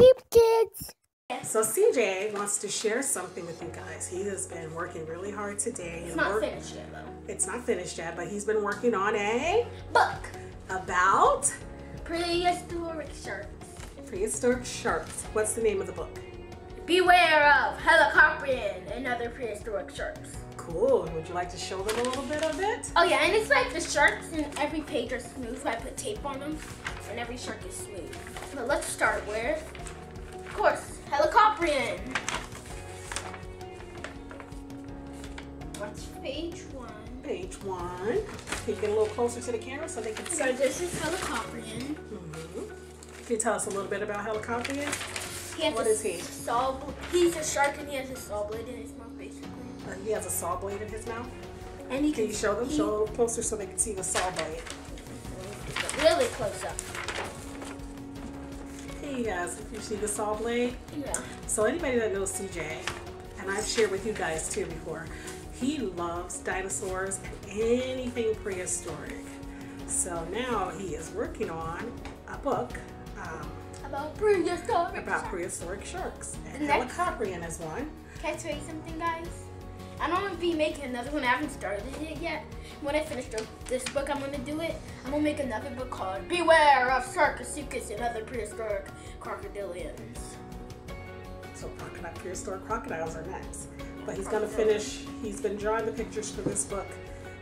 Team Kids. So CJ wants to share something with you guys. He has been working really hard today. It's not work- finished yet though. It's not finished yet, but he's been working on a Book. about Prehistoric sharks. prehistoric sharks. What's the name of the book? Beware of Helicoprion and other prehistoric sharks. Cool. Would you like to show them a little bit of it? Oh yeah, and it's like the sharks in every page are smooth, so I put tape on them, and every shark is smooth. But let's start with, of course, Helicoprion. What's page one? Page one. Can you get a little closer to the camera so they can see? So this is Helicoprion. Mhm. Can you tell us a little bit about Helicoprion? He has What a is he? Saw, he's a shark and he has a saw blade in his mouth, he has a saw blade in his mouth. And he Can you show them? he- Show closer so they can see the saw blade. Really close up. You guys, you see the saw blade? Yeah. So anybody that knows CJ, and I've shared with you guys too before, he loves dinosaurs and anything prehistoric. So now he is working on a book um, About prehistoric about sharks. prehistoric sharks. And Helicoprion is one. Can I tell you something, guys? I don't want to be making another one. I haven't started it yet. When I finish this book, I'm going to do it. I'm going to make another book called Beware of Sarcosuchus and Other Prehistoric Crocodilians. So crocodile, prehistoric crocodiles are next. But he's gonna finish, he's been drawing the pictures for this book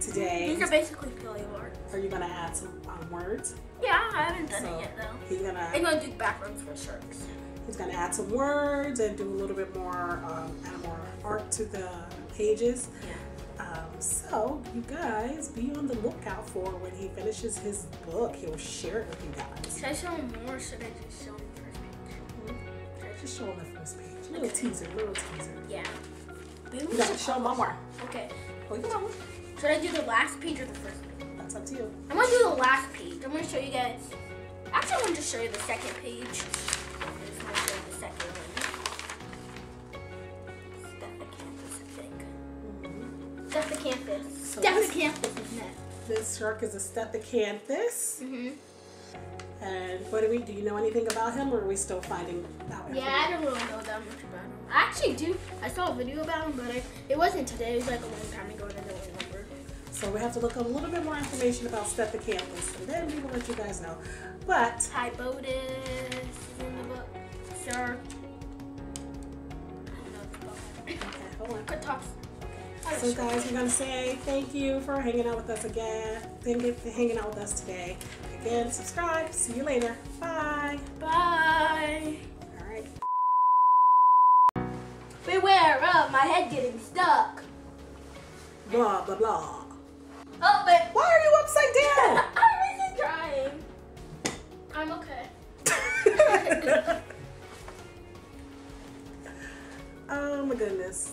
today. These are basically paleo art. Are you gonna add some um, words? Yeah, I haven't done So it yet, though. he's gonna I'm going to do backgrounds for sharks. He's gonna add some words and do a little bit more um, animal art to the pages. Yeah. Um, so you guys be on the lookout for when he finishes his book. He'll share it with you guys. Should I show them more should I just show them the first page? I Just show him the first page. Little teaser, little teaser. Yeah. Maybe we gotta show him one more. Okay. Oh, you know, Should I do the last page or the first page? that's up to you. I'm gonna do the last page. I'm gonna show you guys. Actually, I'm gonna just show you the second page. Think. Stethacanthus. So this- Stethacanthus is next. This shark is a Stethacanthus. Mhm. And what do we? Do you know anything about him, or are we still finding out? Yeah, I don't really know that much about him. I actually do. I saw a video about him, but I, it wasn't today. It was like a long time ago, and I don't remember. So we have to look up a little bit more information about Stethacanthus, and then we will let you guys know. But Tybotus is in the book. Shark. I don't know okay, hold on. Good talks. So guys, we're gonna say thank you for hanging out with us again. Thank you for hanging out with us today. Again, subscribe. See you later. Bye. Bye. All right. Beware of my head getting stuck. Blah blah blah. Oh, but Why are you upside down? I wasn't trying. I'm okay. oh my goodness.